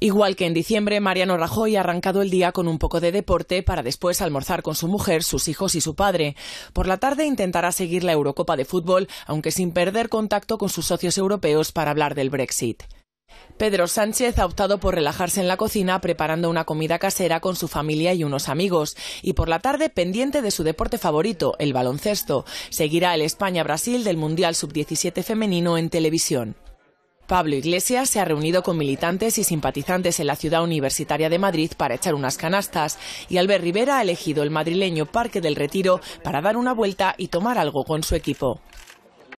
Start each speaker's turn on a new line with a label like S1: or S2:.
S1: Igual que en diciembre, Mariano Rajoy ha arrancado el día con un poco de deporte para después almorzar con su mujer, sus hijos y su padre. Por la tarde intentará seguir la Eurocopa de fútbol, aunque sin perder contacto con sus socios europeos para hablar del Brexit. Pedro Sánchez ha optado por relajarse en la cocina preparando una comida casera con su familia y unos amigos. Y por la tarde, pendiente de su deporte favorito, el baloncesto. Seguirá el España-Brasil del Mundial Sub-17 femenino en televisión. Pablo Iglesias se ha reunido con militantes y simpatizantes en la ciudad universitaria de Madrid para echar unas canastas y Albert Rivera ha elegido el madrileño Parque del Retiro para dar una vuelta y tomar algo con su equipo.